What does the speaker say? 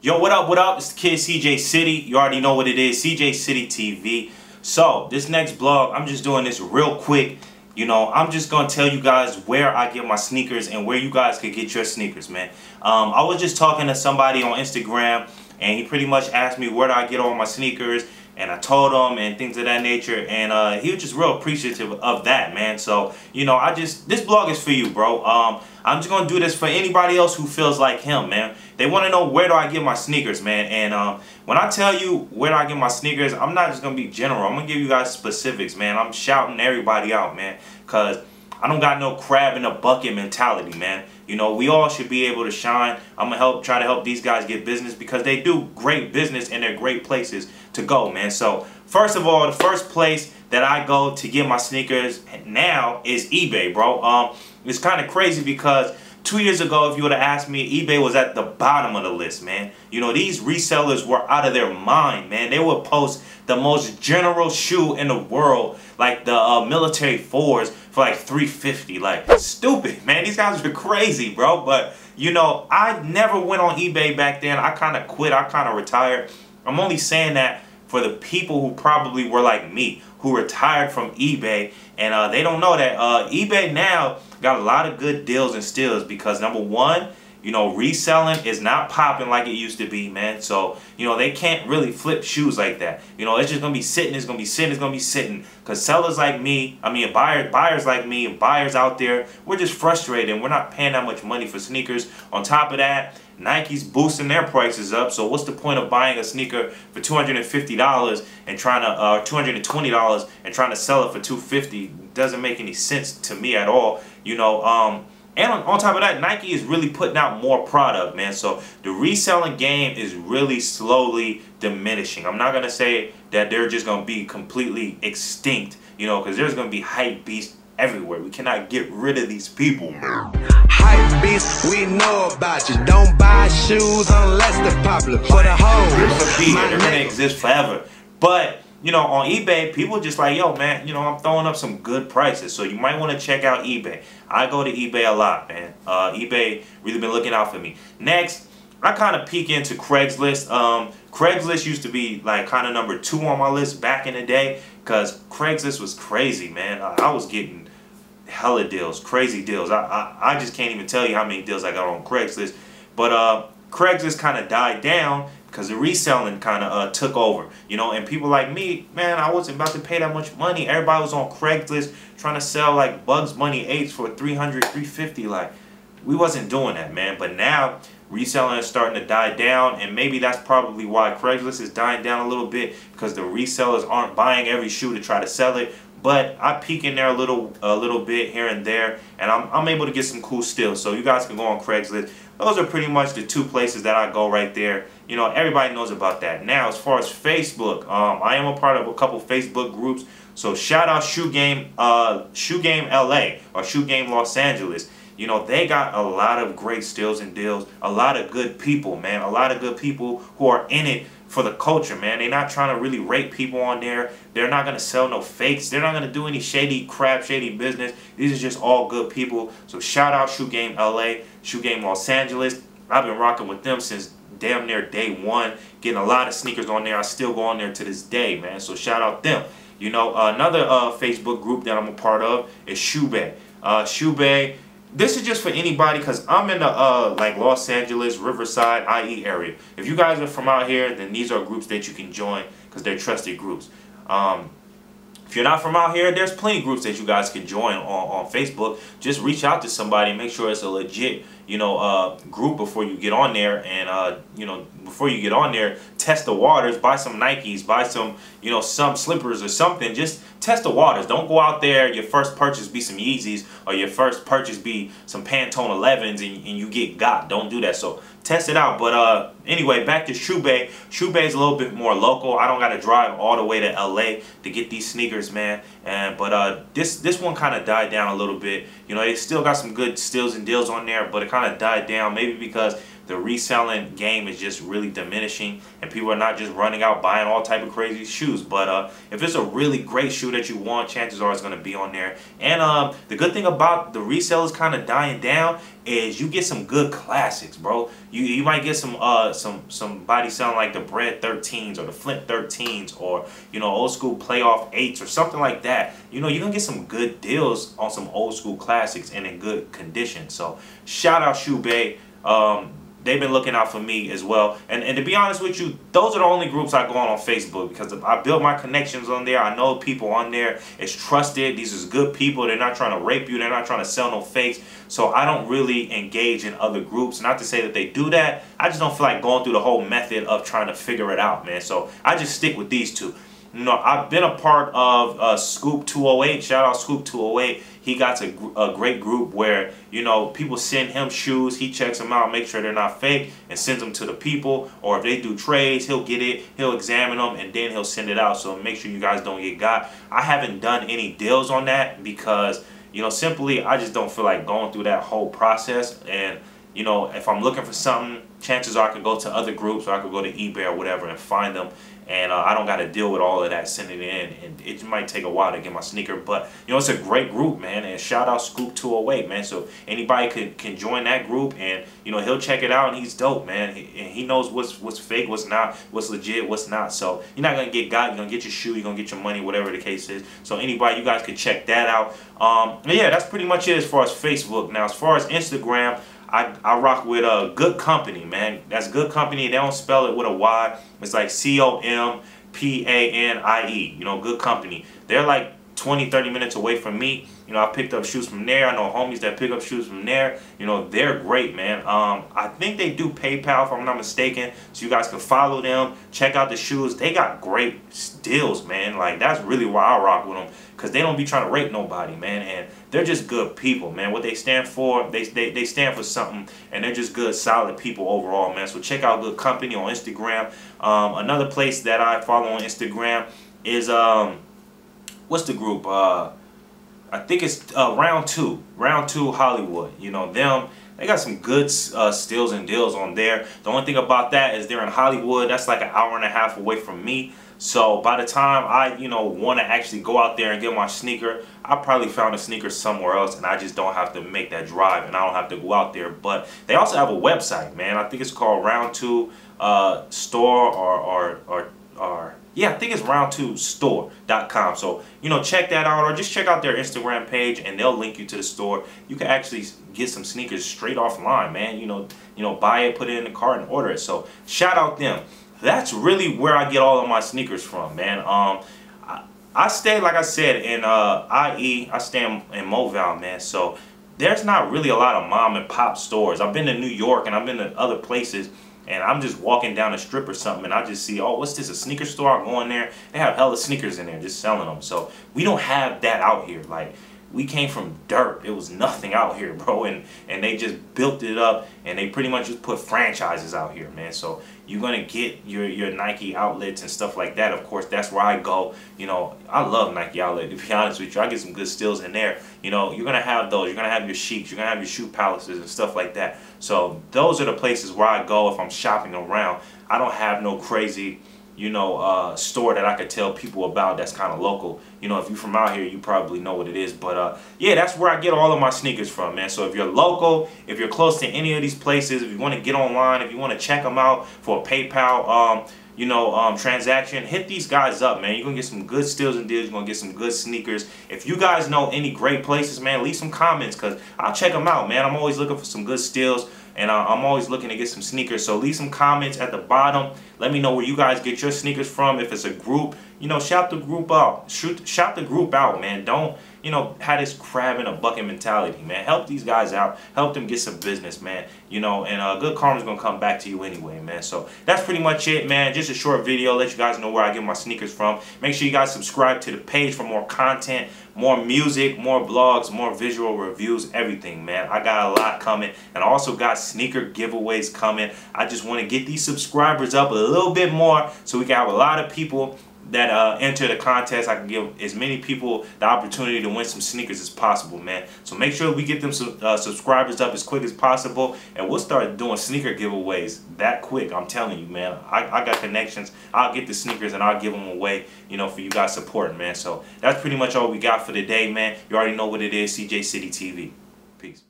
Yo, what up, what up? It's the kid CJ City. You already know what it is, CJ City TV. So, this next vlog, I'm just doing this real quick. You know, I'm just going to tell you guys where I get my sneakers and where you guys could get your sneakers, man. Um, I was just talking to somebody on Instagram, and he pretty much asked me where do I get all my sneakers and I told him and things of that nature and uh, he was just real appreciative of that man. So you know I just this blog is for you bro. Um, I'm just gonna do this for anybody else who feels like him man. They want to know where do I get my sneakers man and um, when I tell you where do I get my sneakers I'm not just gonna be general. I'm gonna give you guys specifics man. I'm shouting everybody out man cause I don't got no crab in a bucket mentality, man. You know, we all should be able to shine. I'm going to help try to help these guys get business because they do great business and they're great places to go, man. So, first of all, the first place that I go to get my sneakers now is eBay, bro. Um, it's kind of crazy because two years ago, if you would have asked me, eBay was at the bottom of the list, man. You know, these resellers were out of their mind, man. They would post the most general shoe in the world, like the uh, military fours, for like 350 Like, stupid, man. These guys are crazy, bro. But, you know, I never went on eBay back then. I kind of quit. I kind of retired. I'm only saying that for the people who probably were like me, who retired from eBay, and uh, they don't know that uh, eBay now got a lot of good deals and steals because number one, you know, reselling is not popping like it used to be, man. So, you know, they can't really flip shoes like that. You know, it's just going to be sitting, it's going to be sitting, it's going to be sitting. Because sellers like me, I mean, buyers, buyers like me, and buyers out there, we're just frustrated. And we're not paying that much money for sneakers. On top of that, Nike's boosting their prices up. So what's the point of buying a sneaker for $250 and trying to, uh, $220 and trying to sell it for 250? Doesn't make any sense to me at all. You know, um, and on, on, top of that, Nike is really putting out more product, man. So the reselling game is really slowly diminishing. I'm not going to say that they're just going to be completely extinct, you know, because there's going to be hype beasts everywhere. We cannot get rid of these people, man. Hype beasts, we know about you. Don't buy shoes unless they're popular. For the whole, they're going to exist forever. But you know, on eBay, people just like, yo, man, you know, I'm throwing up some good prices. So you might want to check out eBay. I go to eBay a lot, man. Uh, eBay really been looking out for me. Next, I kind of peek into Craigslist. Um, Craigslist used to be like kind of number two on my list back in the day because Craigslist was crazy, man. I, I was getting hella deals, crazy deals. I, I, I just can't even tell you how many deals I got on Craigslist. But uh, Craigslist kind of died down because the reselling kind of uh, took over, you know, and people like me, man, I wasn't about to pay that much money. Everybody was on Craigslist trying to sell like Bugs Bunny 8s for 300, 350 like we wasn't doing that, man. But now reselling is starting to die down and maybe that's probably why Craigslist is dying down a little bit because the resellers aren't buying every shoe to try to sell it but I peek in there a little a little bit here and there and I'm, I'm able to get some cool steals so you guys can go on Craigslist those are pretty much the two places that I go right there you know everybody knows about that now as far as Facebook um, I am a part of a couple Facebook groups so shout out Shoe Game uh, Shoe Game LA or Shoe Game Los Angeles you know, they got a lot of great steals and deals, a lot of good people, man, a lot of good people who are in it for the culture, man. They're not trying to really rape people on there. They're not going to sell no fakes. They're not going to do any shady crap, shady business. These are just all good people. So shout out Shoe Game LA, Shoe Game Los Angeles. I've been rocking with them since damn near day one. Getting a lot of sneakers on there. I still go on there to this day, man. So shout out them. You know, uh, another uh, Facebook group that I'm a part of is Shoe Bay. Uh, Shoe Bay this is just for anybody because I'm in the uh, like Los Angeles, Riverside, IE area. If you guys are from out here, then these are groups that you can join because they're trusted groups. Um, if you're not from out here, there's plenty of groups that you guys can join on, on Facebook. Just reach out to somebody make sure it's a legit, you know, uh, group before you get on there. And, uh, you know, before you get on there, test the waters, buy some Nikes, buy some, you know, some slippers or something. Just test the waters. Don't go out there, your first purchase be some Yeezys or your first purchase be some Pantone 11s and, and you get got. Don't do that. So test it out. But uh, anyway, back to Shoe Bay. Shoe Bay is a little bit more local. I don't got to drive all the way to LA to get these sneakers, man. And But uh, this, this one kind of died down a little bit. You know, it still got some good steals and deals on there, but it kind of died down maybe because the reselling game is just really diminishing and people are not just running out buying all type of crazy shoes. But uh, if it's a really great shoe that you want chances are it's going to be on there. And um, the good thing about the resellers kind of dying down is you get some good classics bro. You you might get some uh some somebody selling like the bred 13s or the flint 13s or you know old school playoff 8s or something like that. You know you're gonna get some good deals on some old school classics and in good condition. So shout out shoe bay. Um, they've been looking out for me as well. And, and to be honest with you, those are the only groups I go on on Facebook because I built my connections on there. I know people on there. It's trusted. These is good people. They're not trying to rape you. They're not trying to sell no fakes. So I don't really engage in other groups. Not to say that they do that. I just don't feel like going through the whole method of trying to figure it out, man. So I just stick with these two. You know, I've been a part of uh, Scoop 208. Shout out Scoop 208 he got a, a great group where you know people send him shoes he checks them out make sure they're not fake and sends them to the people. Or if they do trades he'll get it he'll examine them and then he'll send it out. So make sure you guys don't get got. I haven't done any deals on that because you know simply i just don't feel like going through that whole process. And you know if i'm looking for something chances are i could go to other groups or i could go to ebay or whatever and find them and uh, I don't got to deal with all of that sending in, and it might take a while to get my sneaker, but you know it's a great group, man, and shout out Scoop 208, man. So anybody can can join that group, and you know he'll check it out, and he's dope, man, he, and he knows what's what's fake, what's not, what's legit, what's not. So you're not gonna get got, you're gonna get your shoe, you're gonna get your money, whatever the case is. So anybody, you guys can check that out. Um, yeah, that's pretty much it as far as Facebook. Now as far as Instagram. I, I rock with a good company, man. That's good company. They don't spell it with a Y. It's like C O M P A N I E. You know, good company. They're like 20, 30 minutes away from me. You know, I picked up shoes from there. I know homies that pick up shoes from there. You know, they're great, man. Um, I think they do PayPal, if I'm not mistaken. So you guys can follow them, check out the shoes. They got great deals, man. Like, that's really why I rock with them. Because they don't be trying to rape nobody, man. And they're just good people, man. What they stand for, they, they, they stand for something. And they're just good, solid people overall, man. So check out Good Company on Instagram. Um, another place that I follow on Instagram is... um what's the group? Uh, I think it's uh, round two. Round two Hollywood. You know, them, they got some good uh, steals and deals on there. The only thing about that is they're in Hollywood. That's like an hour and a half away from me. So by the time I, you know, want to actually go out there and get my sneaker, I probably found a sneaker somewhere else and I just don't have to make that drive and I don't have to go out there. But they also have a website, man. I think it's called Round 2 uh, Store or, or, or, or yeah, I think it's round2store.com. So, you know, check that out or just check out their Instagram page and they'll link you to the store. You can actually get some sneakers straight offline, man. You know, you know, buy it, put it in the cart and order it. So, shout out them. That's really where I get all of my sneakers from, man. Um I, stay like I said in uh IE, I stay in, in Moval, man. So, there's not really a lot of mom and pop stores. I've been to New York and I've been to other places and I'm just walking down a strip or something and I just see, oh, what's this, a sneaker store? I go in there, they have hella sneakers in there just selling them. So we don't have that out here. Like, we came from dirt. It was nothing out here, bro. And and they just built it up and they pretty much just put franchises out here, man. So you're gonna get your your Nike outlets and stuff like that. Of course, that's where I go. You know, I love Nike outlet. To be honest with you, I get some good steals in there. You know, you're gonna have those. You're gonna have your Shiekhs. You're gonna have your shoe palaces and stuff like that. So those are the places where I go if I'm shopping around. I don't have no crazy you know, uh, store that I could tell people about that's kind of local. You know, if you're from out here, you probably know what it is. But uh, yeah, that's where I get all of my sneakers from, man. So if you're local, if you're close to any of these places, if you want to get online, if you want to check them out for a PayPal, um, you know, um, transaction, hit these guys up, man. You're going to get some good steals and deals. You're going to get some good sneakers. If you guys know any great places, man, leave some comments because I'll check them out, man. I'm always looking for some good steals and I'm always looking to get some sneakers. So leave some comments at the bottom. Let me know where you guys get your sneakers from. If it's a group, you know, shout the group out. Shoot, shout the group out, man. Don't you know, have this crab in a bucket mentality, man. Help these guys out. Help them get some business, man. You know, and uh, good karma's gonna come back to you anyway, man. So that's pretty much it, man. Just a short video. Let you guys know where I get my sneakers from. Make sure you guys subscribe to the page for more content, more music, more blogs, more visual reviews, everything, man. I got a lot coming, and I also got sneaker giveaways coming. I just want to get these subscribers up a little bit more so we can have a lot of people that uh, enter the contest. I can give as many people the opportunity to win some sneakers as possible, man. So make sure we get them uh, subscribers up as quick as possible, and we'll start doing sneaker giveaways that quick. I'm telling you, man. I, I got connections. I'll get the sneakers and I'll give them away, you know, for you guys supporting, man. So that's pretty much all we got for today, man. You already know what it is, CJ City TV. Peace.